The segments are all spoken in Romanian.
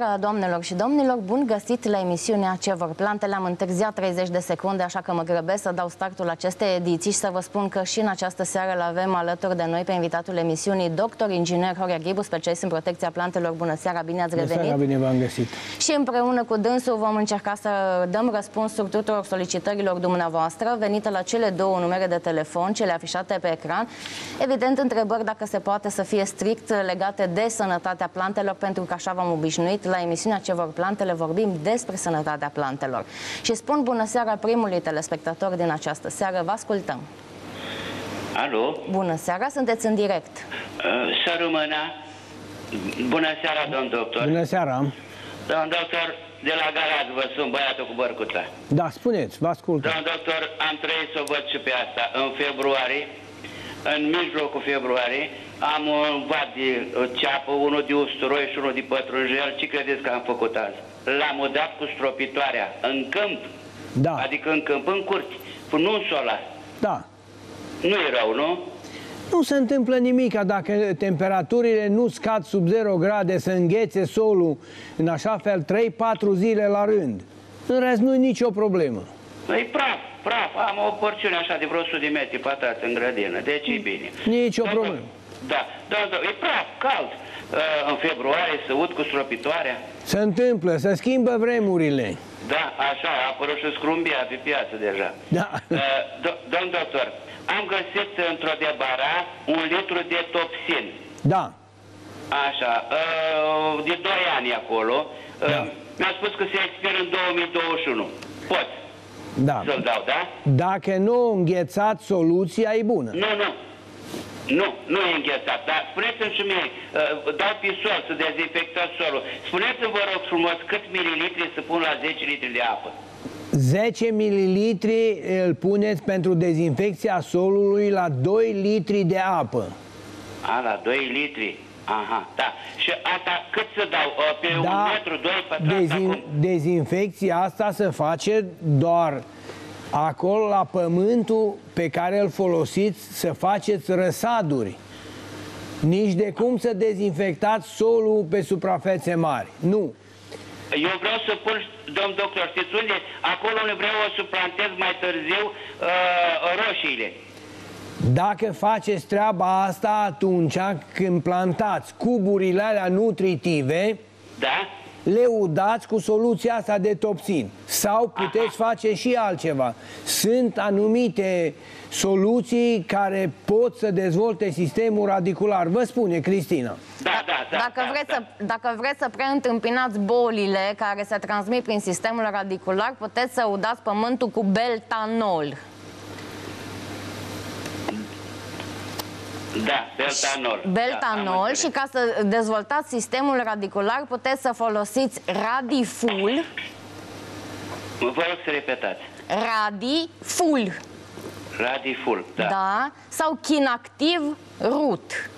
Bună seara, doamnelor și domnilor! Bun găsit la emisiunea Ce vor plantele. Am întârziat 30 de secunde, așa că mă grăbesc să dau startul acestei ediții și să vă spun că și în această seară îl avem alături de noi pe invitatul emisiunii, doctor inginer Horia Ghibu, specialist în protecția plantelor. Bună seara, bine ați revenit! Bună seara, bine v-am găsit! Și împreună cu dânsul vom încerca să dăm răspunsuri tuturor solicitărilor dumneavoastră venite la cele două numere de telefon, cele afișate pe ecran. Evident, întrebări dacă se poate să fie strict legate de sănătatea plantelor, pentru că așa v-am obișnuit. La emisiunea Ce vor plantele vorbim despre sănătatea plantelor. Și spun bună seara primului telespectator din această seară. Vă ascultăm. Alo? Bună seara, sunteți în direct. Uh, să rămână. Bună seara, domn doctor. Bună seara! Domn doctor, de la Galați vă sunt băiatul cu bărcuța. Da, spuneți, vă ascult. Domn doctor, am trăit să o văd și pe asta. În februarie, în mijlocul februarie, am un vat de uh, ceapă, unul de usturoi și unul de pătrunjel. Ce credeți că am făcut azi? L-am udat cu stropitoarea în câmp, Da, adică în câmp, în curți, nu în solar. da. Nu e rău, nu? Nu se întâmplă nimic dacă temperaturile nu scad sub 0 grade să înghețe solul în așa fel 3-4 zile la rând. În rest nu e nicio problemă. E praf, praf. Am o porțiune așa de vreo 100 de metri pătrați în grădină, deci e bine. Nicio Da, problemă. Da, da, da, e praf, cald. Uh, în februarie să ud cu stropitoarea. Se întâmplă, se schimbă vremurile. Da, așa, a apărut și scrumbia pe piață deja. Da. Uh, do- domn doctor, am găsit într-o debara un litru de topsin. Da, Așa, uh, de 2 ani acolo. Uh, Da. Mi-a spus că se expiră în 2021. Pot da. să-l dau, da? Dacă nu înghețat soluția, e bună. Nu, nu. Nu, nu e înghețat, dar spuneți-mi și mie, uh, dau pe sol să dezinfectați solul. Spuneți-mi, vă rog frumos, cât mililitri să pun la 10 litri de apă? 10 mililitri îl puneți pentru dezinfecția solului la 2 litri de apă. A, la 2 litri. Aha, da. Și asta cât să dau? Uh, Pe un metru, doi pătrați dezin, acum? dezinfecția asta se face doar acolo la pământul pe care îl folosiți să faceți răsaduri. Nici de cum să dezinfectați solul pe suprafețe mari. Nu. Eu vreau să pun, domn doctor, știți unde? Acolo unde vreau să plantez mai târziu uh, roșiile. Dacă faceți treaba asta atunci când plantați cuburile alea nutritive, Da? Le udați cu soluția asta de topsin. Sau puteți face și altceva. Sunt anumite soluții care pot să dezvolte sistemul radicular. Vă spune Cristina. Da, da, da. Dacă da, vreți, da. să, dacă vreți să preîntâmpinați bolile care se transmit prin sistemul radicular, puteți să udați pământul cu beltanol. Da, beltanol. Beltanol da, am și înțeles. ca să dezvoltați sistemul radicular puteți să folosiți Radiful, Vă rog să repetați. Radiful, Radiful, da. da, sau Chinactiv Root.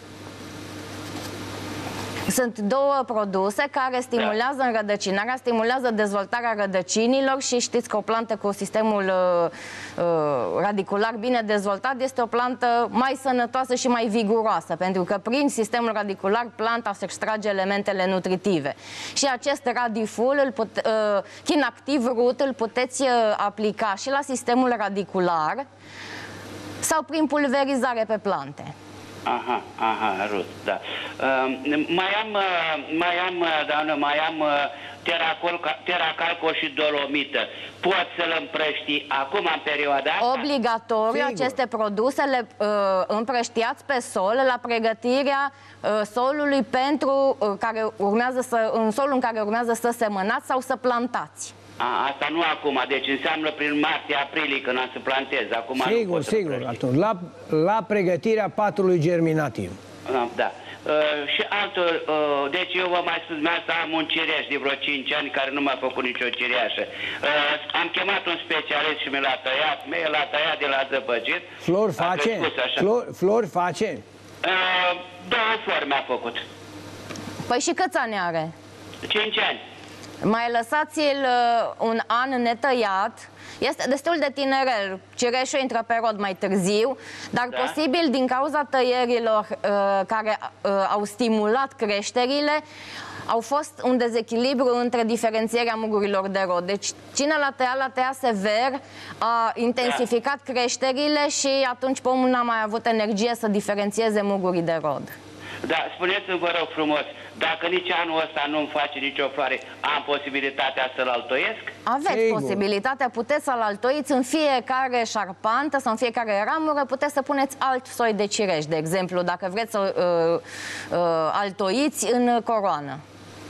Sunt două produse care stimulează Da. înrădăcinarea, stimulează dezvoltarea rădăcinilor și știți că o plantă cu sistemul uh, uh, radicular bine dezvoltat este o plantă mai sănătoasă și mai viguroasă, pentru că prin sistemul radicular planta se extrage elementele nutritive. Și acest radiful, îl put, uh, chinactiv root, îl puteți uh, aplica și la sistemul radicular sau prin pulverizare pe plante. Aha, aha, Rus, da. Uh, mai am, uh, mai am, uh, doamnă, mai am uh, teracol, teracalco și dolomită. Pot să-l împrăști acum, în perioada asta? Obligatoriu Sigur. aceste produse le uh, împrăștiați pe sol la pregătirea uh, solului pentru uh, care urmează să, în solul în care urmează să semănați sau să plantați. A, asta nu acum, deci înseamnă prin martie-aprilie când am să plantez. Acum nu Sigur, pot să sigur. împrăști. Atunci, la, la pregătirea patului germinativ. Ah, Da. Uh, și altul, uh, deci eu vă mai spus, asta am un cireș de vreo 5 ani care nu m-a făcut nicio cireașă. Uh, am chemat un specialist și mi l-a tăiat, mi l-a tăiat de la zăpăcit. Flor A face? crescut așa. Flor, flori face? Uh, două flori mi-a făcut. Păi și câți ani are? 5 ani. Mai lăsați-l uh, un an netăiat Este destul de tinerel. Cireșul intră pe rod mai târziu, dar Da. posibil din cauza tăierilor uh, care uh, au stimulat creșterile, au fost un dezechilibru între diferențierea mugurilor de rod. Deci cine l-a tăiat, l-a tăiat sever, a intensificat creșterile și atunci pomul n-a mai avut energie să diferențieze mugurii de rod. Da, spuneți-mi, vă rog frumos, dacă nici anul ăsta nu-mi face nicio floare, am posibilitatea să-l altoiesc? Aveți Sigur. posibilitatea, puteți să-l altoiți în fiecare șarpantă sau în fiecare ramură, puteți să puneți alt soi de cireș, de exemplu, dacă vreți să uh, uh, altoiți în coroană.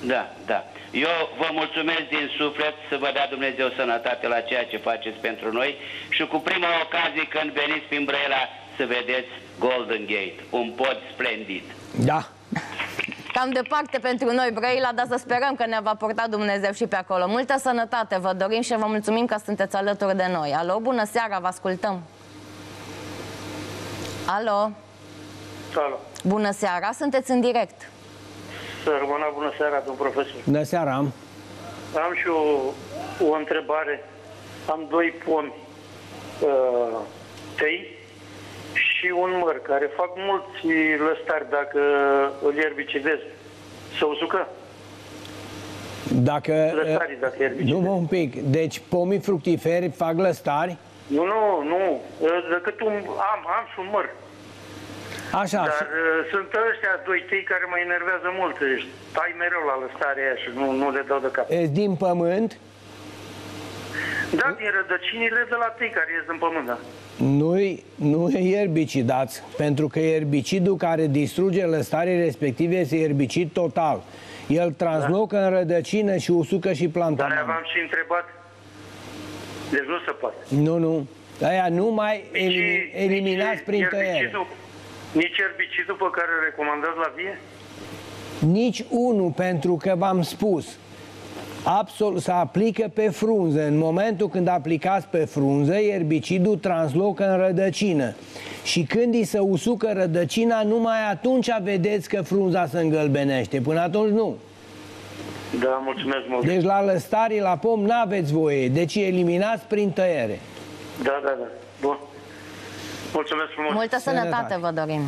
Da, da. Eu vă mulțumesc din suflet să vă dea Dumnezeu sănătate la ceea ce faceți pentru noi și cu prima ocazie când veniți prin Brăila să vedeți Golden Gate, un pod splendid. Da. Cam departe pentru noi, Brăila, dar să sperăm că ne va porta Dumnezeu și pe acolo. Multă sănătate vă dorim și vă mulțumim că sunteți alături de noi. Alo, bună seara, vă ascultăm. Alo, Alo. bună seara, sunteți în direct. Să rămână bună seara, domn profesor. Bună seara. Am și o, o întrebare. Am doi pomi uh, tăi și un măr care fac mulți lăstari dacă îl ierbicidez. Să usucă? Dacă... Lăstarii, dacă ierbicidez. Nu, mă, un pic. Deci pomii fructiferi fac lăstari? Nu, nu, nu. Uh, Decât un, am, am și un măr. Așa. Dar și- uh, sunt ăștia doi tăi care mă enervează mult. Stai mereu la lăstarea aia și nu, nu le dau de cap. Ești din pământ? Da, din rădăcinile de la tăi care ies în pământ, da. Nu-i, nu e erbicidați, pentru că erbicidul care distruge lăstarii respective este erbicid total. El translocă în rădăcină și usucă și planta. Dar v-am și întrebat. Deci nu se poate. Nu, nu. Aia numai Nici- elimi, eliminați nici prin tăiere. erbicidul, nici erbicidul pe care îl recomandați la vie? Nici unul, pentru că v-am spus, absolut, se aplică pe frunză. În momentul când aplicați pe frunză, erbicidul translocă în rădăcină. Și când îi se usucă rădăcina, numai atunci vedeți că frunza se îngălbenește. Până atunci nu. Da, mulțumesc mult. Deci la lăstarii la pom n-aveți voie, deci eliminați prin tăiere. Da, da, da. Bun. Mulțumesc frumos. Multă Sănătate. sănătate vă dorim.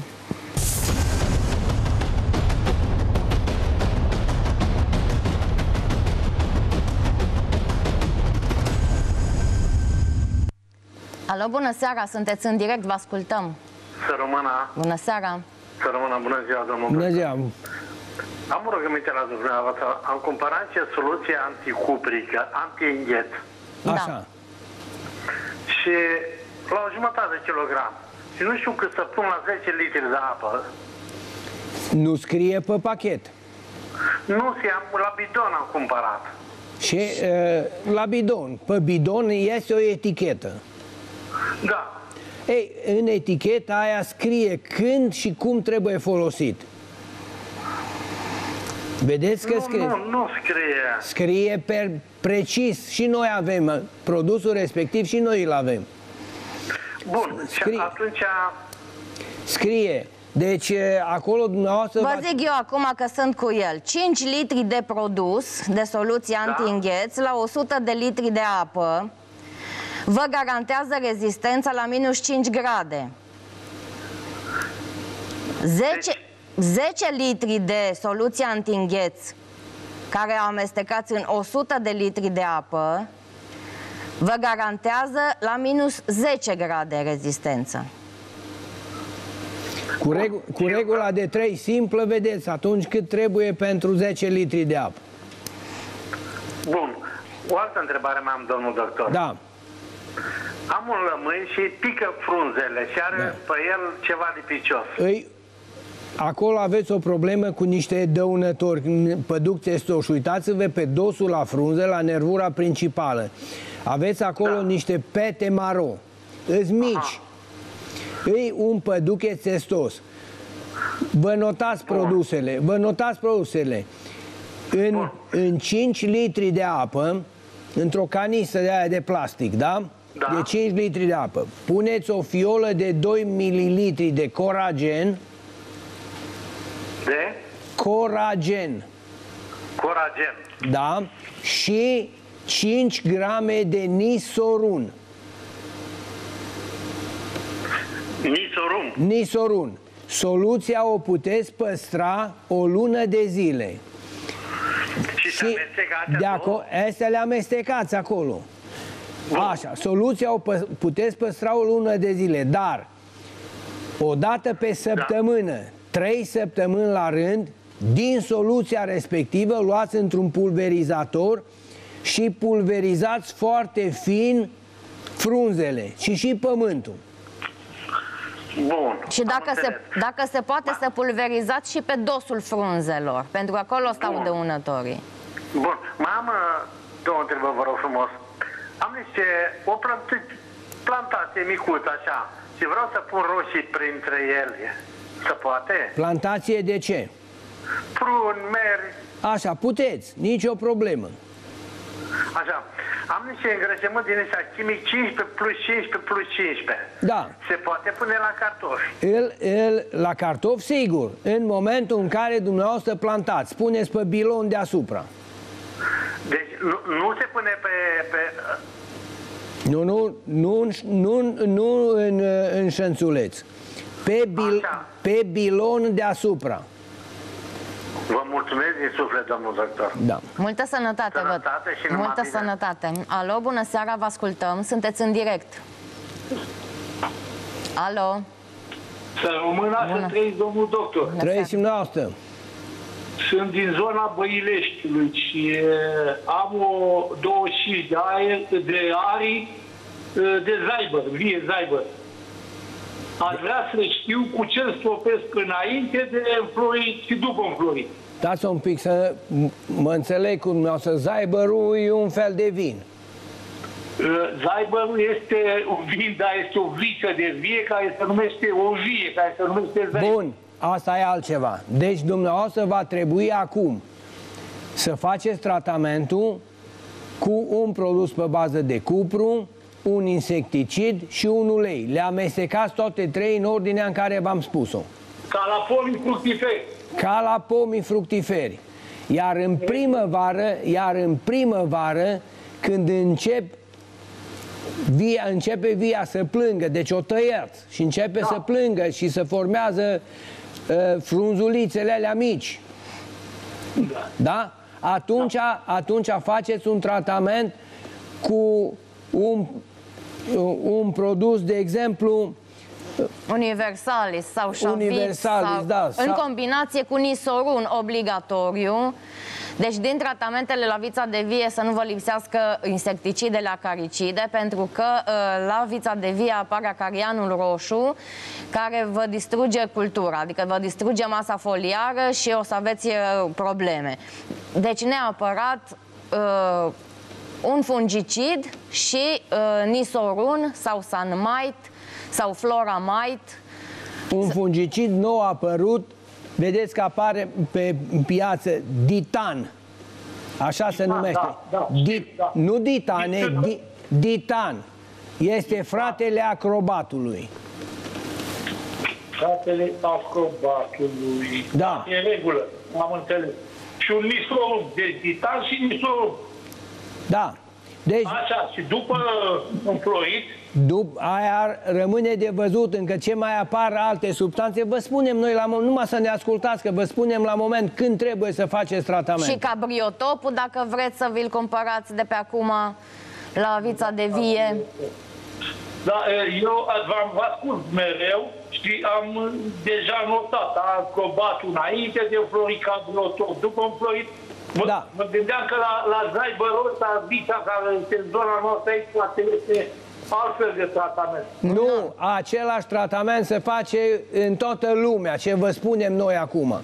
Alo, bună seara, sunteți în direct, vă ascultăm. Să rămână, Bună seara. să rămână bună ziua, domnul. Bună ziua! Am o rugăminte la dumneavoastră. Am cumpărat ce soluție anticuprică, anti-îngheț. Așa. Da. Și la o jumătate de kilogram. Și nu știu cât să pun la 10 litri de apă. Nu scrie pe pachet. Nu se am, la bidon am cumpărat. Și uh, la bidon. Pe bidon este o etichetă. Da. Ei, în eticheta aia scrie când și cum trebuie folosit. Vedeți că Nu, scrie? nu, nu scrie. Scrie per precis și noi avem uh, produsul respectiv și noi îl avem. Bun, Scrie. și atunci Scrie. Deci uh, acolo dumneavoastră Vă v-ați- zic eu acum că sunt cu el. 5 litri de produs de soluție Da. anti-îngheț la 100 de litri de apă vă garantează rezistența la minus 5 grade. 10, 10 litri de soluție anti-îngheț care amestecați în 100 de litri de apă vă garantează la minus 10 grade rezistență. cu, regu- cu regula de 3 simplă, vedeți atunci cât trebuie pentru 10 litri de apă. Bun. O altă întrebare mai am, domnul doctor. Da. Am un lămâi și pică frunzele și are Da. pe el ceva lipicios. Îi, acolo aveți o problemă cu niște dăunători pe duc testoș. Uitați-vă pe dosul la frunză, la nervura principală. Aveți acolo Da. niște pete maro. Îți mici. Îi un păduche testos. Vă notați produsele, vă notați produsele. În, în 5 litri de apă, într-o canisă de aia de plastic, da? Da. De 5 litri de apă. Puneți o fiolă de 2 ml de coragen, De coragen, coragen. da? Și 5 grame de nisorun. Nisorum. Nisorun. Soluția o puteți păstra o lună de zile. Și, și amestecați de acolo? acolo, astea le amestecați acolo. Așa, soluția o pă, puteți păstra o lună de zile, dar o dată pe săptămână, trei săptămâni la rând, din soluția respectivă luați într-un pulverizator și pulverizați foarte fin frunzele și și pământul. Bun. Și am dacă se, înțeles. dacă se poate să pulverizați și pe dosul frunzelor, pentru că acolo stau Bun. dăunătorii. Bun. Mai am uh, două întrebări, vă rog frumos. Am niște, o plantă, plantație micuță așa și vreau să pun roșii printre ele. Se poate? Plantație de ce? Prun, meri, Așa, puteți, nicio problemă. așa. Am niște îngrășământ din ăștia chimic 15 plus 15 plus 15. Da. Se poate pune la cartofi. El, el, la cartof, sigur, în momentul în care dumneavoastră plantați, puneți pe bilon deasupra. Deci nu, nu se pune pe, pe... Nu, nu, nu, în- nu, nu în, în șănțuleț. Pe, bil, Așa. pe bilon deasupra. Vă mulțumesc din suflet, domnul doctor. Da. Multă sănătate, vă. Sănătate și numai Multă bine. sănătate. Alo, bună seara, vă ascultăm. Sunteți în direct. Alo. Să rămână Bună. să trăiți, domnul doctor. Trăiți și noastră. Sunt din zona Băileștiului și e, am o 25 de, aer, de ari e, de zaibăr, vie zaibăr. Aș vrea să știu cu ce îl stropesc înainte de înflorit și după înflorit. Dați un pic să m- mă înțeleg cum dumneavoastră. Zaibărul e un fel de vin. E, Zaibărul este un vin, dar este o viță de vie care se numește o vie, care se numește zaibăr. Bun, asta e altceva. Deci dumneavoastră va trebui acum să faceți tratamentul cu un produs pe bază de cupru, un insecticid și un ulei. Le amestecați toate trei în ordinea în care v-am spus-o. Ca la pomii fructiferi. Ca la pomii fructiferi. Iar în primăvară, iar în primăvară, când încep via, începe via să plângă, deci o tăiați și începe da. să plângă și să formează uh, frunzulițele alea mici. Da. Da? Atunci, atunci faceți un tratament cu un, un produs, de exemplu, Universalis sau Shavit Universalis, sau, da, în sau- combinație cu Nisorun obligatoriu. Deci din tratamentele la vița de vie să nu vă lipsească insecticidele acaricide pentru că uh, la vița de vie apare acarianul roșu care vă distruge cultura, adică vă distruge masa foliară și o să aveți uh, probleme. Deci neapărat uh, un fungicid și uh, Nisorun sau Sunmite sau Floramite un fungicid nou apărut, vedeți că apare pe piață Ditan. Așa se Da, numește. da, da, Di, da. Nu Ditane, di, Ditan. Este fratele acrobatului. Fratele acrobatului. Da. E în regulă, am înțeles. Și un nisorum, deci titan și nisorum. Da. Deci, Așa, și după înflorit, după aia rămâne de văzut încă ce mai apar alte substanțe. Vă spunem noi, la, mo- numai să ne ascultați, că vă spunem la moment când trebuie să faceți tratament. și cabriotopul dacă vreți să vi-l cumpărați de pe acum la vița de vie. da, eu v-am vă ascult mereu și am deja notat acrobatul înainte de înflorit cabriotop, după înflorit. Mă, Da. mă gândeam că la, la zaibărul ăsta, vița care este în zona noastră aici, poate este altfel de tratament. Nu, același tratament se face în toată lumea, ce vă spunem noi acum.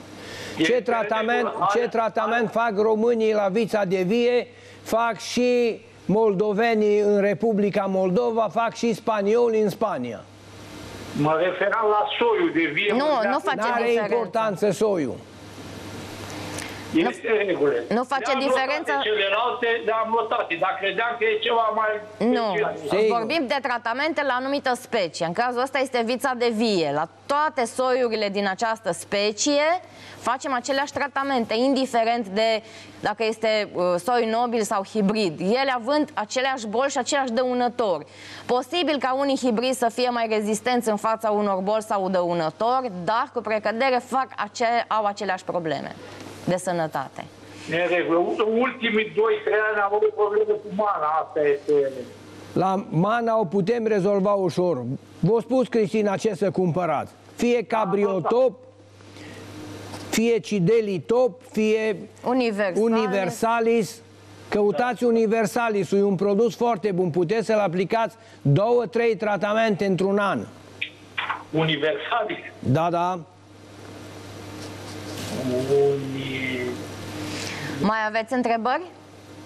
Ce Este tratament, regulă. ce Are- tratament fac românii la Vița de Vie, fac și moldovenii în Republica Moldova, fac și spaniolii în Spania. Mă referam la soiul de vie. Nu, mă gândeam nu că- face N-are diferență. importanță soiul. Este regulă. nu face Le-am diferență- notate Celelalte le-am notate, dar credeam că e ceva mai Nu, special. Sigur. vorbim de tratamente la anumită specie. În cazul ăsta este vița de vie. La toate soiurile din această specie facem aceleași tratamente, indiferent de dacă este uh, soi nobil sau hibrid. Ele având aceleași boli și aceleași dăunători. Posibil ca unii hibrizi să fie mai rezistenți în fața unor boli sau dăunători, dar cu precădere fac ace- au aceleași probleme de sănătate. E în regulă. În ultimii 2-3 ani am avut probleme cu mana, asta este. La mana o putem rezolva ușor. Vă spus, Cristina, ce să cumpărați. Fie cabriotop, fie Cideli top, fie Universalis. Universalis. Căutați Universalisul, e un produs foarte bun. Puteți să-l aplicați două, trei tratamente într-un an. Universali. Da, da. Uni... Mai aveți întrebări?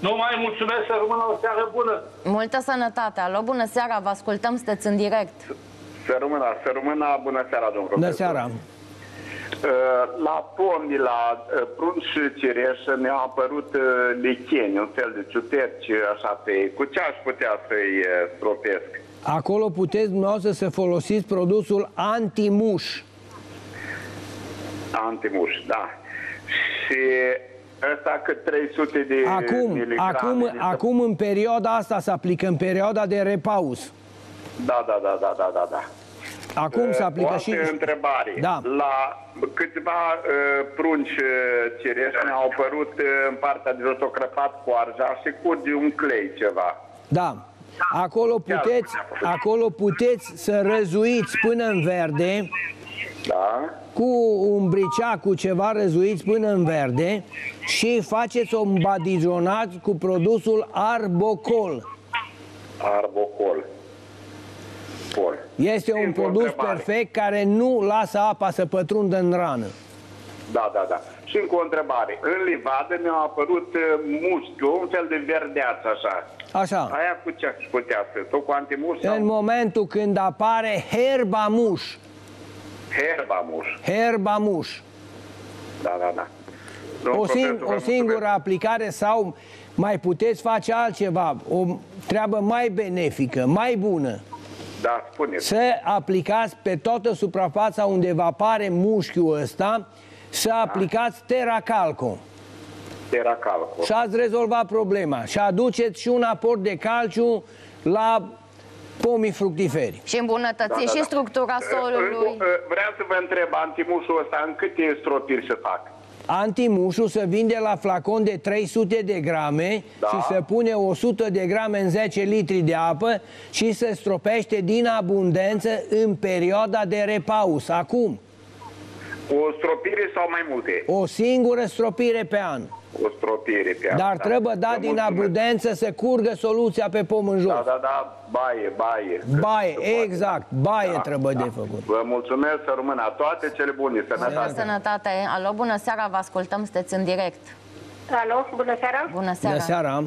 Nu mai mulțumesc, să rămână o seară bună. Multă sănătate! Alo, bună seara! Vă ascultăm, sunteți în direct. Să rămână, să rămână, bună seara, domnul Bună profesor. seara. Uh, La pomi, la uh, prunci și cireș ne-a apărut uh, licheni, un fel de ciuperci așa pe ei. Cu ce aș putea să-i uh, stropesc? Acolo puteți dumneavoastră să folosiți produsul antimuș. Antimuș, da. Și ăsta cât 300 de Acum, miligrame. acum, li se- acum în perioada asta se aplică, în perioada de repaus. Da, da, da, da, da, da, da. Acum se Uh, aplică o și... altă întrebare. Da. La câteva uh, prunci uh, cireși ne-au apărut uh, în partea de jos o crăpat coarja și curge un clei ceva. Da. Acolo puteți, acolo puteți să răzuiți până în verde, Da? cu un briceac, cu ceva răzuiți până în verde și faceți o badijonat cu produsul Arbocol. Arbocol. Bun. Este un Încă o produs întrebare. perfect care nu lasă apa să pătrundă în rană. Da, da, da. Și încă o întrebare. În livadă mi-a apărut uh, mușchiul, un fel de verdeață așa. Așa. Aia cu ce aș putea să? Tot cu antimuș sau În momentul când apare herbamuș, herbamuș? herbamuș, Da, da, da. o, Domnul sing- profesor, vă o singură mulțumesc. aplicare sau mai puteți face altceva, o treabă mai benefică, mai bună. Da, spuneți. Să aplicați pe toată suprafața unde vă apare mușchiul ăsta, să aplicați teracalco. Era calcul. Și ați rezolvat problema. Și aduceți și un aport de calciu la pomii fructiferi. Și îmbunătăți și structura solului. Încă, uh, Vreau să vă întreb, antimușul ăsta în câte stropiri se fac? Antimușul se vinde la flacon de 300 de grame Da. și se pune 100 de grame în 10 litri de apă și se stropește din abundență în perioada de repaus. Acum, O stropire sau mai multe? o singură stropire pe an. O stropire pe an. Dar da. trebuie dat Vă din mulțumesc. abundență să curgă soluția pe pom în jos. Da, da, da, baie, baie. Baie, Cât se poate. exact, baie trebuie de făcut. Vă mulțumesc, să rămână toate cele bune, Multă sănătate. sănătate! Alo, bună seara! Vă ascultăm, sunteți în direct. Alo, bună seara! Bună seara! Bună seara, am.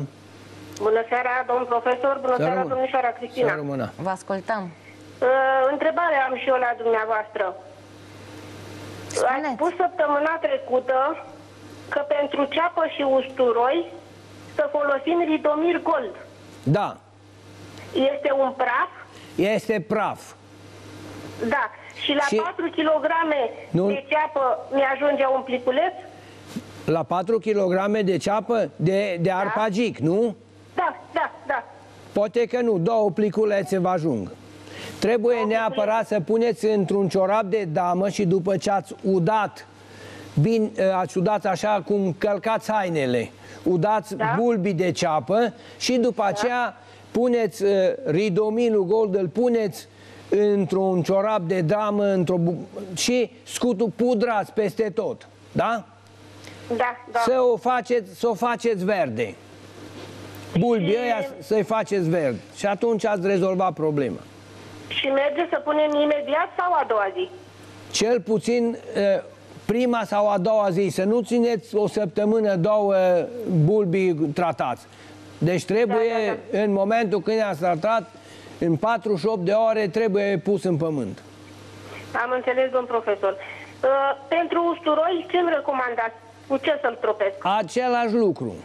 Bună seara, domn profesor, bună Să seara, rămână. domnișoara Să Cristina. rămână. Vă ascultăm. Uh, întrebare am și eu la dumneavoastră. Ați Spuneți. spus săptămâna trecută că pentru ceapă și usturoi să folosim ridomir gold. Da, Este un praf? este praf. Da. Și la Și- 4 kg Nu. de ceapă mi-ajunge un pliculeț? La 4 kg de ceapă de, de arpagic, nu? Da, da, da. Poate că nu, două pliculețe vă ajung. Trebuie neapărat să puneți într-un ciorap de damă și după ce ați udat, bine, ați udat așa cum călcați hainele, udați Da. bulbii de ceapă și după aceea puneți uh, ridomilul gold, îl puneți într-un ciorap de damă într-o bu- și scutul pudrați peste tot, da? Da, da. Să o faceți, să o faceți verde. Bulbii Și- ăia să-i faceți verde. Și atunci ați rezolvat problema. Și merge să punem imediat sau a doua zi? Cel puțin eh, prima sau a doua zi, să nu țineți o săptămână, două bulbii tratați. Deci trebuie, Da, în momentul când i-ați tratat, în 48 de ore trebuie pus în pământ. Am înțeles, domn profesor. Uh, pentru usturoi, ce îmi recomandați Cu ce să-l stropesc? Același lucru.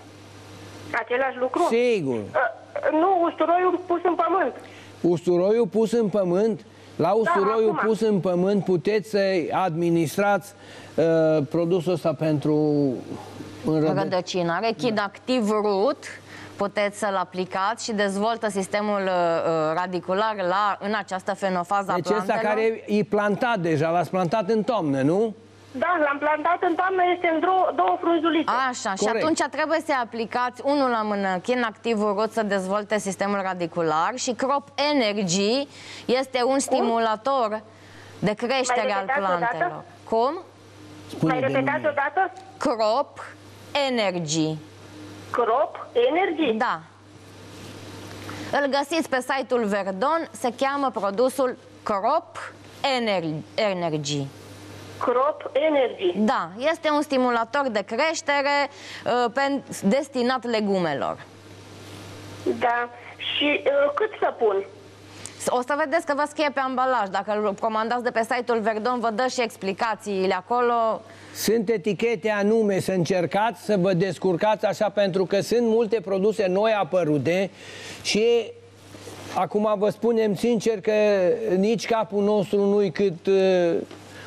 Același lucru? Sigur. Uh, nu, usturoiul pus în pământ. Usturoiul pus în pământ, la usturoiul acum. pus în pământ puteți să administrați uh, produsul ăsta pentru înrădă... Rădăcinare, Kid Active Root, puteți să-l aplicați și dezvoltă sistemul uh, radicular la, în această fenofază a Deci ăsta plantelor. care e plantat deja, l-ați plantat în toamnă, nu? Da, l-am plantat în toamnă, este în două, două frunzulițe. Așa, și Corect. atunci trebuie să aplicați unul la mână, Kin Active Root să dezvolte sistemul radicular și Crop Energy este un stimulator de creștere Mai al repetați plantelor. odată? Cum? Spune Mai de repetați nume. odată? Crop Energy. Crop Energy. Da. Îl găsiți pe site-ul Verdon, se cheamă produsul Crop Ener- Energy. Crop Energy. Da, este un stimulator de creștere uh, pen- destinat legumelor. Da. Și uh, cât să pun? O să vedeți că vă scrie pe ambalaj. Dacă îl comandați de pe site-ul Verdon, vă dă și explicațiile acolo. Sunt etichete anume, să încercați să vă descurcați așa, pentru că sunt multe produse noi apărute și acum vă spunem sincer că nici capul nostru nu-i cât uh,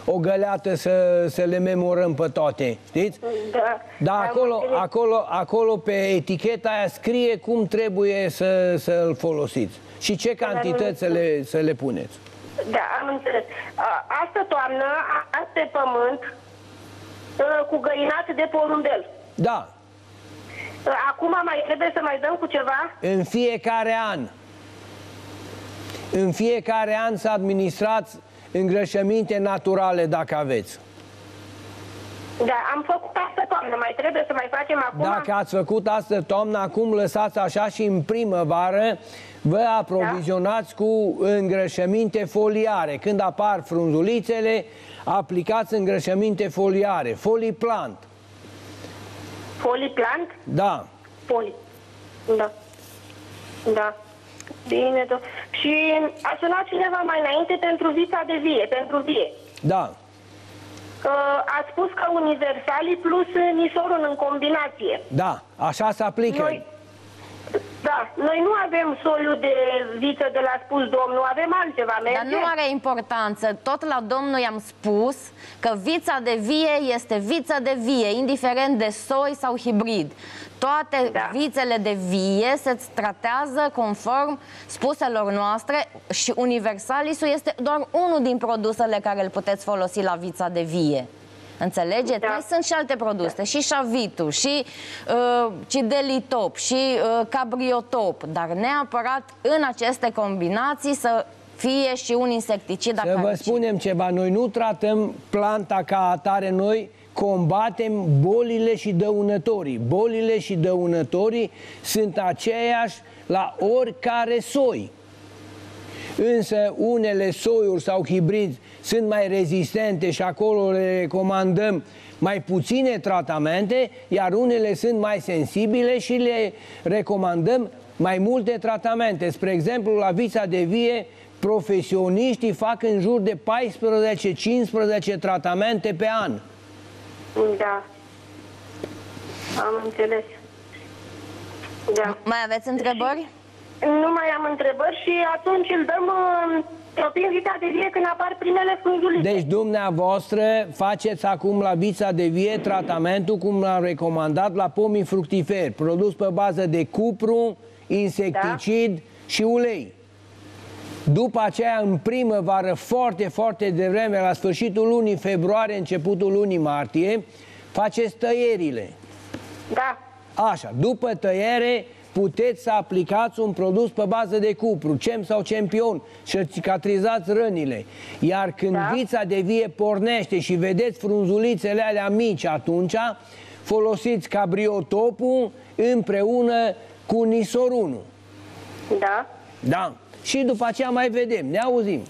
o găleată să, să le memorăm pe toate, știți? Da. Da, Am acolo, înțeles. acolo, acolo pe eticheta aia scrie cum trebuie să, să-l folosiți și ce cantități să le, să le puneți. Da, am înțeles. A, Asta toamnă, a- azi pe pământ, uh, cu găinat de porumbel. Da, Uh, Acum mai trebuie să mai dăm cu ceva? în fiecare an. În fiecare an să administrați îngrășăminte naturale dacă aveți. Da, am făcut asta toamnă, mai trebuie să mai facem acum? Dacă ați făcut asta toamnă, acum lăsați așa și în primăvară vă aprovizionați cu îngrășăminte foliare. Când apar frunzulițele, aplicați îngrășăminte foliare, folii plant. Folii plant? Da. Folii. Da. Da. Bine, do- Și a sunat cineva mai înainte pentru vița de vie, pentru vie. Da. Uh, ați spus că universalii plus nisorul în combinație. Da, așa se aplică. Noi, da, noi nu avem soiul de viță de la spus domnul, avem altceva, merge? Dar nu are importanță. Tot la domnul i-am spus că vița de vie este vița de vie, indiferent de soi sau hibrid. Toate Da. vițele de vie se tratează conform spuselor noastre și Universalisul este doar unul din produsele care îl puteți folosi la vița de vie. Înțelegeți? Da. Mai sunt și alte produse, și șavitul, și uh, cidelitop, și uh, cabriotop, dar neapărat în aceste combinații să fie și un insecticid Să vă acaricid. spunem ceva, noi nu tratăm planta ca atare, noi combatem bolile și dăunătorii. Bolile și dăunătorii sunt aceiași la oricare soi. Însă unele soiuri sau hibrizi sunt mai rezistente și acolo le recomandăm mai puține tratamente, iar unele sunt mai sensibile și le recomandăm mai multe tratamente. Spre exemplu, la vița de vie, profesioniștii fac în jur de 14-15 tratamente pe an. Da. Am înțeles. Da. Mai aveți întrebări? Nu mai am întrebări și atunci îl dăm uh, tropin vita de vie când apar primele frunzulițe. Deci dumneavoastră faceți acum la vița de vie tratamentul cum l-am recomandat la pomii fructiferi, produs pe bază de cupru, insecticid da. și ulei. După aceea, în primăvară, foarte, foarte devreme, la sfârșitul lunii februarie, începutul lunii martie, faceți tăierile. Da. Așa, după tăiere puteți să aplicați un produs pe bază de cupru, cem sau campion și cicatrizați rănile. Iar când Da. vița de vie pornește și vedeți frunzulițele alea mici, atunci folosiți cabriotopul împreună cu nisorunul. Da. Da. Și după aceea mai vedem. Ne auzim.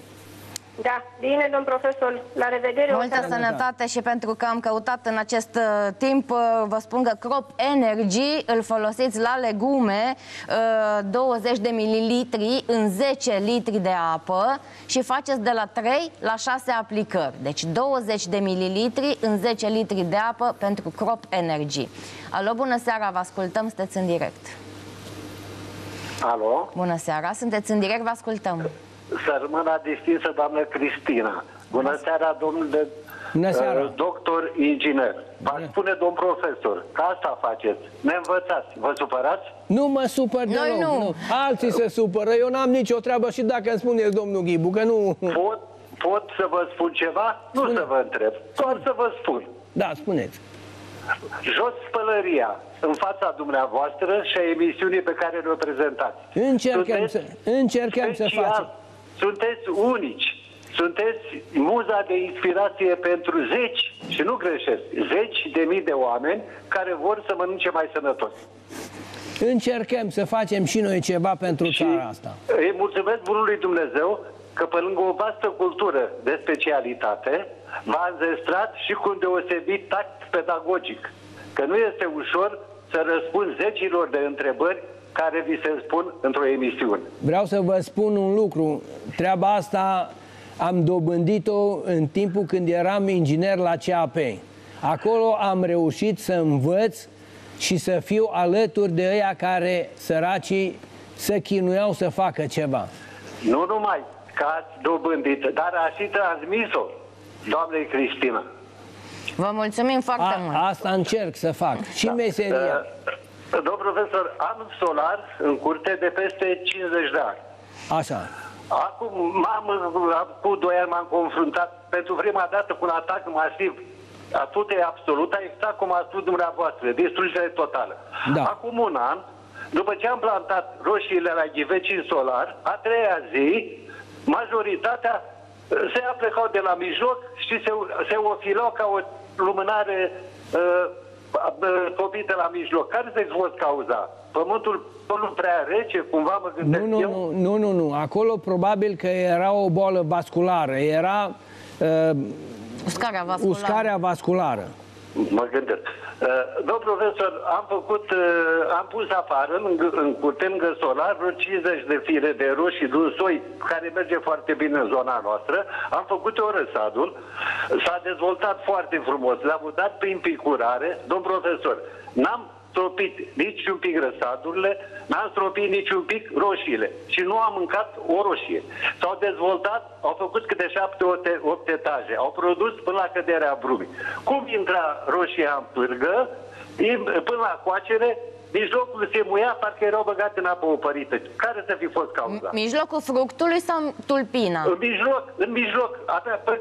Da, bine, domn profesor. La revedere. o Multă seară sănătate și pentru că am căutat în acest uh, timp, uh, vă spun că Crop Energy îl folosiți la legume, uh, 20 de mililitri în 10 litri de apă și faceți de la 3 la 6 aplicări. Deci 20 de mililitri în 10 litri de apă pentru Crop Energy. Alo, bună seara, vă ascultăm, sunteți în direct. Alo, Bună seara, sunteți în direct, vă ascultăm. Să rămână distinsă doamnă Cristina. Bună seara, domnule Bună seara. uh, doctor inginer. V-aș spune, domn profesor, că asta faceți. Ne învățați. Vă supărați? Nu mă supăr Noi deloc, nu. Alții se supără, eu n-am nicio treabă și dacă îmi spuneți, domnul Ghibu, că nu... Pot, pot să vă spun ceva? Nu Spune. să vă întreb, doar să vă spun. Da, spuneți. Jos spălăria în fața dumneavoastră și a emisiunii pe care le prezentați. Încercăm Sunteți să- încercăm să special. facem. Sunteți unici. Sunteți muza de inspirație pentru zeci, și nu greșesc, zeci de mii de oameni care vor să mănânce mai sănătos. Încercăm să facem și noi ceva pentru țara asta. îi mulțumesc bunului Dumnezeu că pe lângă o vastă cultură de specialitate v-a înzestrat și cu un deosebit tact pedagogic. Că nu este ușor să răspund zecilor de întrebări care vi se spun într-o emisiune. Vreau să vă spun un lucru. Treaba asta am dobândit-o în timpul când eram inginer la CAP. Acolo am reușit să învăț și să fiu alături de ăia care, săracii, să chinuiau să facă ceva. Nu numai că ați dobândit, dar ați și transmis-o, doamnei Cristina. Vă mulțumim foarte mult. A, asta încerc să fac. Și meseria. Uh, Domnul profesor, am solar în curte de peste 50 de ani. Așa. Acum, m-am, cu doi ani m-am confruntat pentru prima dată cu un atac masiv atute absolută, exact cum a spus dumneavoastră, distrugere totală. Da. Acum un an, după ce am plantat roșiile la ghiveci în solar, a treia zi, majoritatea uh, se aplecau de la mijloc și se, se ofilau ca o lumânare uh, uh, topită la mijloc. Care se fost cauza? Pământul nu prea rece, cumva mă gândesc Nu, nu, eu? nu, nu, nu, nu. Acolo probabil că era o boală vasculară. Era uh, Uscarea vasculară. uscarea vasculară. Mă gândesc. Uh, Domnul profesor, am făcut, uh, am pus afară, în, în curte, lângă solar, vreo 50 de fire de roșii de un soi care merge foarte bine în zona noastră. Am făcut o răsadul, s-a dezvoltat foarte frumos, l-am dat prin picurare. Domn profesor, n-am stropit nici un pic răsadurile, n-am stropit nici un pic roșiile și nu am mâncat o roșie. S-au dezvoltat, au făcut câte șapte, opt, opt etaje, au produs până la căderea brumii. Cum intra roșia în pârgă, im- până la coacere, mijlocul se muia, parcă erau băgate în apă opărită. Care să fi fost cauza? Mijlocul fructului sau tulpina? În mijloc, în mijloc, avea, pe,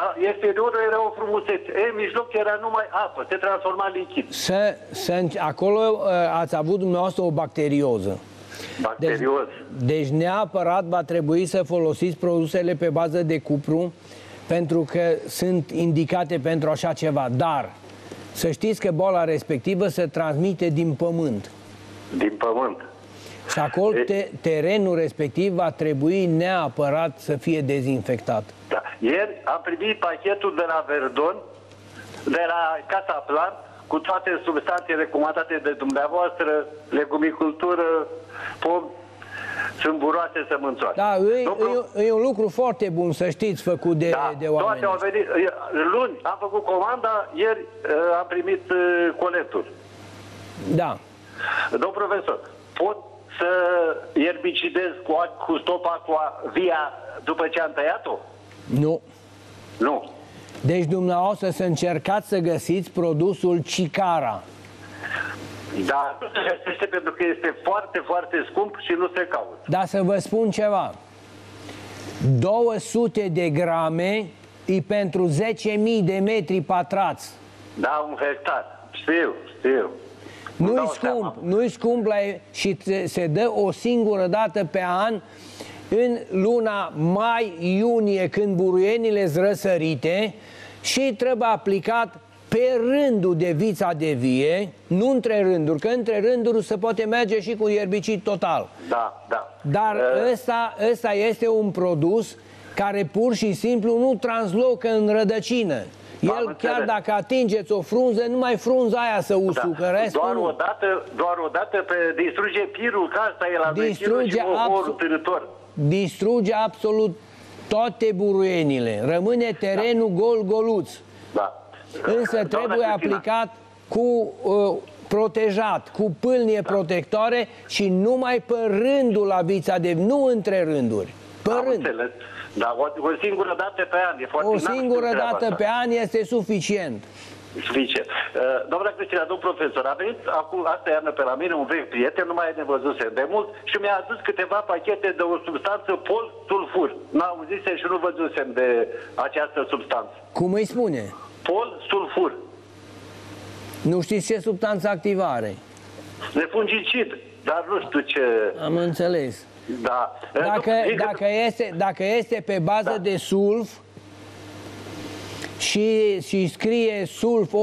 a, exteriorul era o frumusețe. E, în mijloc era numai apă, se transforma în lichid. Să, să, înce- acolo uh, ați avut dumneavoastră o bacterioză. Deci, Bacterios. deci neapărat va trebui să folosiți produsele pe bază de cupru pentru că sunt indicate pentru așa ceva. Dar să știți că boala respectivă se transmite din pământ. Din pământ. Și acolo te, terenul respectiv va trebui neapărat să fie dezinfectat. Da. Ieri am primit pachetul de la Verdon, de la Casa Plan, cu toate substanțele recomandate de dumneavoastră, legumicultură, pom, sunt buroase sămânțoase. Da, e, Domnul- e, e un lucru foarte bun, să știți, făcut de, da, de oameni. toate au venit. e, Luni am făcut comanda, ieri e, am primit e, colectul. Da. Domn profesor, pot să erbicidez cu, a- cu stopa cu a- via după ce am tăiat-o? Nu. Nu. Deci dumneavoastră să încercați să găsiți produsul Cicara. Dar nu se găsește pentru că este foarte, foarte scump și nu se caută. Dar să vă spun ceva. 200 de grame e pentru 10.000 de metri pătrați. Da, un hectar. Știu, știu. Îmi Nu-i dau scump, seama. nu-i scump la, și te- se dă o singură dată pe an în luna mai-iunie când buruienile sunt răsărite și trebuie aplicat pe rândul de vița de vie, nu între rânduri, că între rânduri se poate merge și cu ierbicid total. Da, da. Dar Uh, ăsta, ăsta este un produs care pur și simplu nu translocă în rădăcină. El, chiar înțeles. dacă atingeți o frunză, numai frunza aia să usucă, Da. restul Doar nu. o dată, doar o dată pe distruge pirul, că asta e la Distruge distruge și motorul absolut- târător. Distruge absolut toate buruienile. Rămâne terenul gol-goluț. Da. Însă Doamna trebuie Cristina, aplicat cu uh, protejat, cu pâlnie protectoare și numai pe rândul la vița de nu între rânduri. Pe Am rând. înțeles. Da, o, o singură dată pe an. E foarte O n-am știut singură treaba dată asta. pe an este suficient. Suficient. Uh, Doamna Cristina, domn profesor, a venit acum, asta iarnă pe la mine, un vechi prieten, nu mai ne văzusem de mult și mi-a adus câteva pachete de o substanță pol-sulfur. N-auzisem și nu văzusem de această substanță. Cum îi spune? Pol-sulfur. Nu știți ce substanță activă are. De fungicid, dar nu știu ce... Am înțeles. Da. Dacă, Nu, zic că- dacă, este, dacă este pe bază Da. de sulf și, și scrie sulf 80%,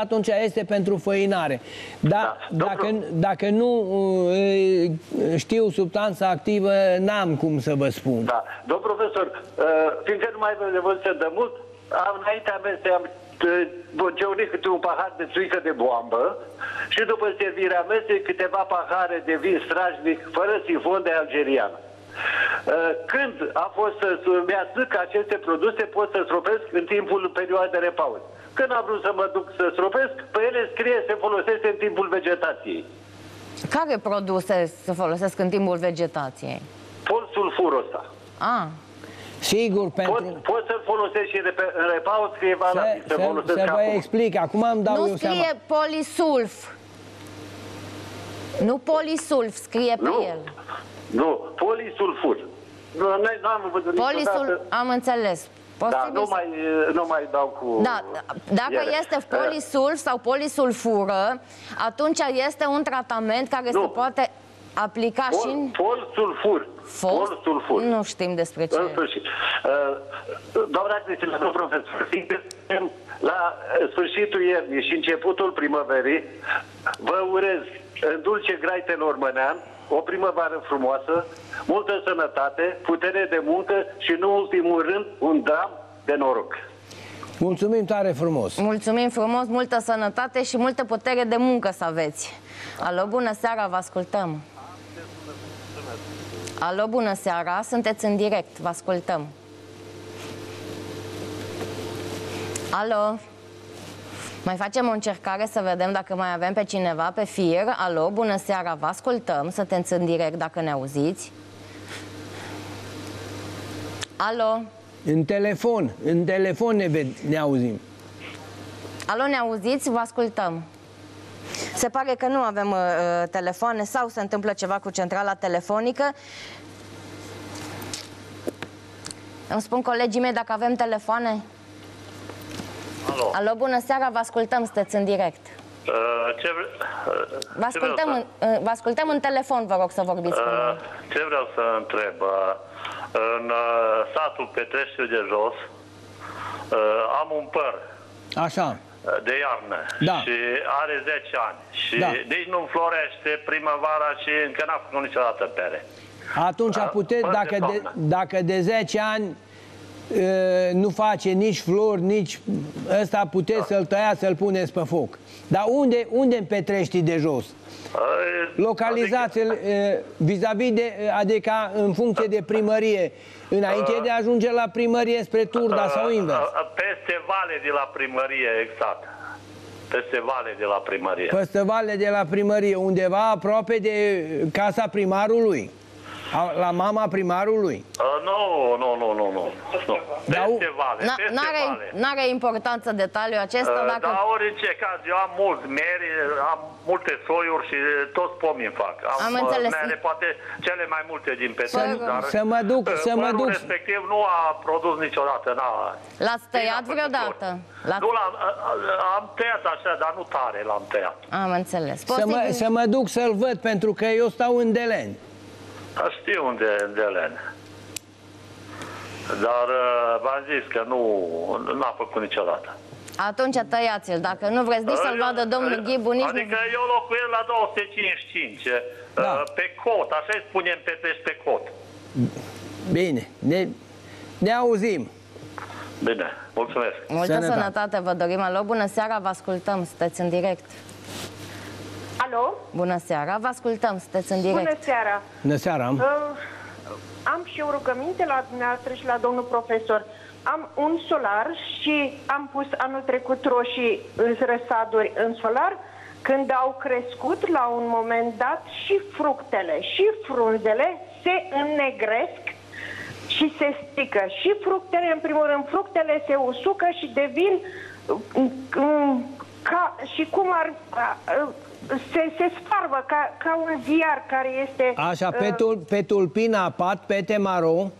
atunci este pentru făinare. Da, Da, dacă, domnul- dacă nu uh, știu substanța activă, n-am cum să vă spun. Da. Domn profesor, uh, fiindcă nu mai avem nevoie să dăm mult, am, înaintea mese am uh, ceunit câte un pahar de țuică de boambă și după servirea mesei câteva pahare de vin strajnic fără sifon de algerian. Uh, Când a fost să mi-a zis că aceste produse pot să stropesc în timpul perioadei de repaus. Când am vrut să mă duc să stropesc, pe ele scrie se folosește în timpul vegetației. Care produse se folosesc în timpul vegetației? Pol sulfurul ăsta. Ah, Sigur, Pot, pentru... pot să-l folosesc și în repe- în repaus, scrie valabil. Să, Să, să, folosesc să vă acum. explic, acum îmi dau nu eu seama. scrie polisulf. Nu polisulf, scrie pe Nu, el. nu, polisulfur. Nu, nu nu am văzut Polisul, niciodată. am înțeles. Da, Posibil nu să- mai, nu mai dau cu... Da, dacă ele. este Uh, polisulf sau polisulfură, atunci este un tratament care Nu. se poate aplica și Pol, în polsulfur. fost. Polsulfur. Nu știm despre ce. În sfârșit. Uh, Doamna Cristina, domnul profesor, fiindcă suntem la uh, sfârșitul iernii și începutul primăverii, vă urez în dulce grai mănean, o primăvară frumoasă, multă sănătate, putere de muncă și, nu ultimul rând, un dram de noroc. Mulțumim tare frumos. Mulțumim frumos, multă sănătate și multă putere de muncă să aveți. Alo, bună seara, vă ascultăm. Alo, bună seara, sunteți în direct, vă ascultăm. Alo? Mai facem o încercare să vedem dacă mai avem pe cineva pe fir. Alo, bună seara, vă ascultăm, sunteți în direct dacă ne auziți. Alo? În telefon, în telefon ne, ved, ne auzim. Alo, ne auziți? Vă ascultăm. Se pare că nu avem uh, uh, telefoane sau se întâmplă ceva cu centrala telefonică. Îmi spun colegii mei dacă avem telefoane. Alo. Alo, bună seara, vă ascultăm, sunteți în direct. Uh, ce, vre- uh, Vă ce vreau ascultăm, să- în, uh, vă ascultăm în telefon, vă rog să vorbiți cu Uh, noi. ce vreau să întreb? Uh, în uh, satul Petreștiu de Jos uh, am un păr Așa. Uh, de iarnă Da. și are 10 ani și Da. nici nu florește primăvara și încă n-a făcut niciodată pere. Atunci Da, puteți, păr de dacă de, toamnă. dacă de 10 ani e, nu face nici flori, nici ăsta puteți Da. să-l tăiați, să-l puneți pe foc. Dar unde, unde în Petrești de jos? Uh, Localizați-l e, vis-a-vis de, e, adică în funcție de primărie, înainte de a ajunge la primărie spre Turda sau uh, invers. uh, Peste vale de la primărie, exact. Peste vale de la primărie. Peste vale de la primărie, undeva aproape de casa primarului, A- la mama primarului. Uh, nu, nu, nu, nu, nu. nu. Dar u- Peste vale, Na- peste N-are, vale. n-are importanță detaliul acesta Uh, dacă... Dar orice caz, eu am mulți meri, am multe soiuri și toți pomii îmi fac. Am uh, înțeles. mere, poate cele mai multe din Petești, Să- dar să mă duc- uh, să mă părul duc. respectiv nu a produs niciodată. N-a, L-ați tăiat Bine, a făcut vreodată? flori. L-ați- Nu l-am, uh, uh, am tăiat așa, dar nu tare l-am tăiat. Am înțeles. Să mă, Posibil- să mă duc să-l văd, pentru că eu stau în Deleni. Dar știu unde de len. Dar uh, v-am zis că nu n-a făcut niciodată. Atunci tăiați-l. Dacă nu vreți nici să-l vadă domnul Ghibu, nici Adică nu... eu locuiesc la 255, Da. uh, pe cot, așa îi spunem Petești pe cot. Bine. Ne, Ne auzim. Bine, mulțumesc. Multă Sănătate. sănătate. vă dorim. Alo, bună seara, vă ascultăm, sunteți în direct. Alo? Bună seara, vă ascultăm, sunteți în Bună direct. seara! Bună seara. Uh, am și o rugăminte la dumneavoastră și la domnul profesor. Am un solar și am pus anul trecut roșii în răsaduri în solar. Când au crescut, la un moment dat, și fructele și frunzele se înnegresc și se strică. Și fructele, în primul rând, fructele se usucă și devin mm, mm, ca, și cum ar a, a, se, se sparvă ca, ca un ziar care este Așa, uh, pe, tul, pe tulpina apat, pete maro,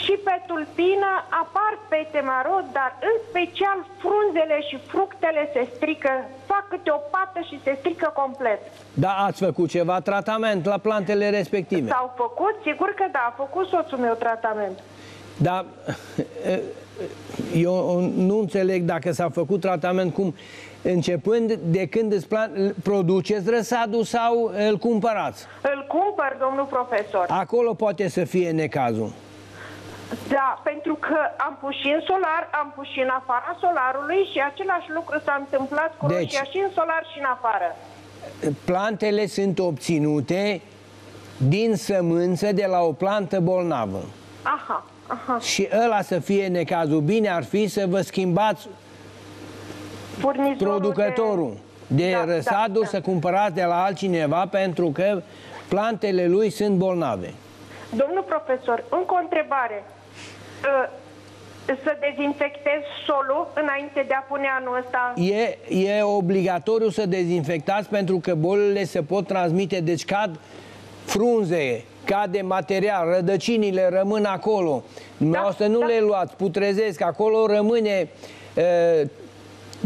și pe tulpină apar pete maro, dar în special frunzele și fructele se strică, fac câte o pată și se strică complet. da, ați făcut ceva tratament la plantele respective. S-au făcut? Sigur că da, a făcut soțul meu tratament. Dar eu nu înțeleg dacă s-a făcut tratament cum, începând de când îți plan, produceți răsadul sau îl cumpărați. Îl cumpăr, domnul profesor. Acolo poate să fie necazul. Da, pentru că am pus și în solar, am pus și în afara solarului și același lucru s-a întâmplat cu Deci- roșia și în solar și în afară. Plantele sunt obținute din sămânță de la o plantă bolnavă. Aha, aha. Și ăla să fie necazul. Bine ar fi să vă schimbați Furnizorul producătorul de, Da, de răsaduri, da, da. să cumpărați de la altcineva pentru că plantele lui sunt bolnave. Domnul profesor, încă o întrebare. Uh, Să dezinfectez solul înainte de a pune anul ăsta? E, e obligatoriu să dezinfectați pentru că bolile se pot transmite, deci cad frunze, cade material, rădăcinile rămân acolo. Dumneavoastră nu da. le luați, putrezesc, acolo rămâne e,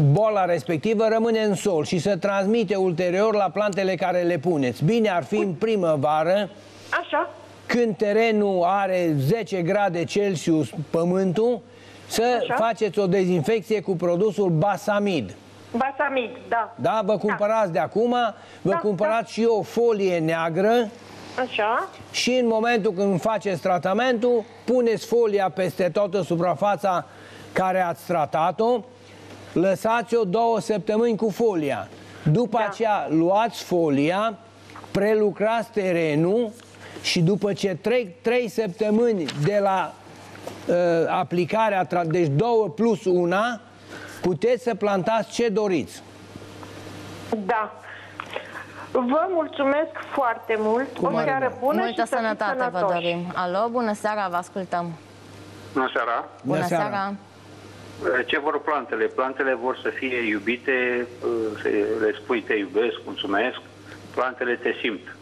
boala respectivă, rămâne în sol și se transmite ulterior la plantele care le puneți. Bine ar fi în primăvară, Așa. când terenul are 10 grade Celsius pământul, să Așa. faceți o dezinfecție cu produsul Basamid. Basamid, da. Da, vă cumpărați de acum, vă Da, cumpărați și o folie neagră Așa. și în momentul când faceți tratamentul, puneți folia peste toată suprafața care ați tratat-o, lăsați-o două săptămâni cu folia. După Da. aceea luați folia, prelucrați terenul și după ce trec trei săptămâni de la uh, aplicarea, tra- deci două plus una, puteți să plantați ce doriți. Da. Vă mulțumesc foarte mult. o mare seară drag. bună Multă și să fiți sănătate vă sănătoși. dorim. Alo, bună seara, vă ascultăm. Bună seara! Bună seara. seara. Ce vor plantele? Plantele vor să fie iubite, să le spui te iubesc, mulțumesc. Plantele te simt.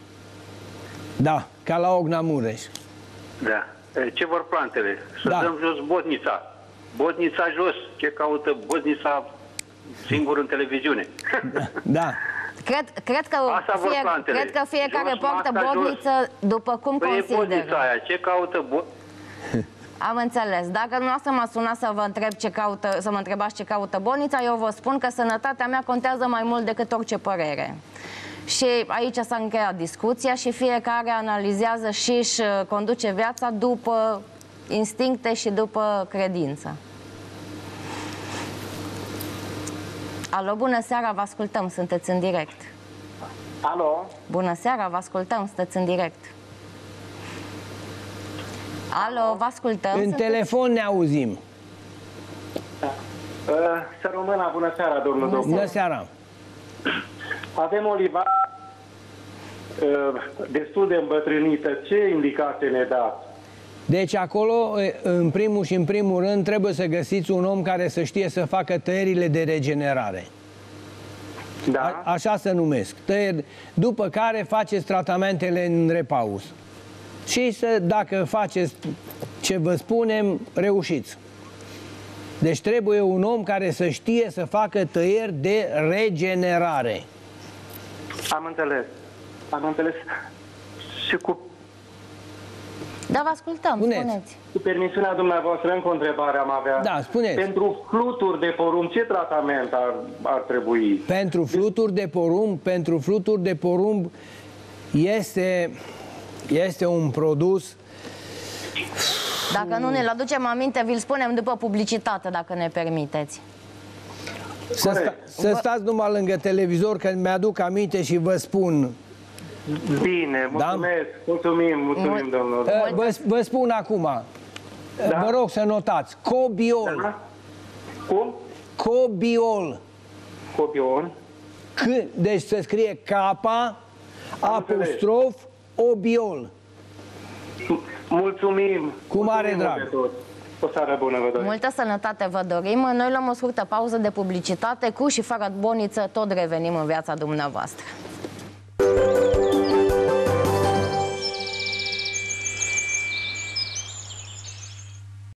Da, ca la Ogna Mureș. Da. Ce vor plantele? Să Da. dăm jos botnița. Botnița jos. Ce caută botnița singur în televiziune? Da. Cred, cred, că Asta vor plantele. cred că fiecare Jos, poartă masca, jos. bodniță după cum Păi e botnița consideră. aia. Ce caută bot... Am înțeles. Dacă dumneavoastră m-a sunat să vă întreb ce caută, să mă întrebați ce caută bolnița, eu vă spun că sănătatea mea contează mai mult decât orice părere. Și aici s-a încheiat discuția și fiecare analizează și își uh, conduce viața după instincte și după credință. Alo, bună seara, vă ascultăm, sunteți în direct. Alo? Bună seara, vă ascultăm, sunteți în direct. Alo, vă ascultăm. În sunteți- telefon ne auzim. Uh, Să româna, bună seara, domnul doctor. Bună seara. Avem oliva uh, destul de îmbătrânită. Ce indicație ne dați? Deci acolo, e, în primul și în primul rând, trebuie să găsiți un om care să știe să facă tăierile de regenerare. Da? A, așa se numesc. Tăieri, după care faceți tratamentele în repaus. Și să, dacă faceți ce vă spunem, reușiți. Deci trebuie un om care să știe să facă tăieri de regenerare. Am înțeles. Am înțeles. Și cu, Da, vă ascultăm, Spuneți. spuneți. cu permisiunea dumneavoastră, încă o întrebare am avea. Da, spuneți. Pentru fluturi de porumb, ce tratament ar, ar trebui? Pentru fluturi de porumb, pentru fluturi de porumb este, este un produs Dacă nu ne-l aducem aminte, vi-l spunem după publicitate, dacă ne permiteți. Să, sta, să stați numai lângă televizor, că mi-aduc aminte și vă spun. Bine, mulțumesc, mulțumim, mulțumim, Mul- domnul. Uh, Vă, vă spun acum, Da. vă rog să notați, cobiol, Da? Cum? cobiol, Copion. C, deci se scrie capa, apostrof, obiol. Mulțumim. Cu mare Mulțumim drag. de tot. O seară bună vă doresc. Multă sănătate vă dorim. Noi luăm o scurtă pauză de publicitate. Cu și fără boniță, tot revenim în viața dumneavoastră.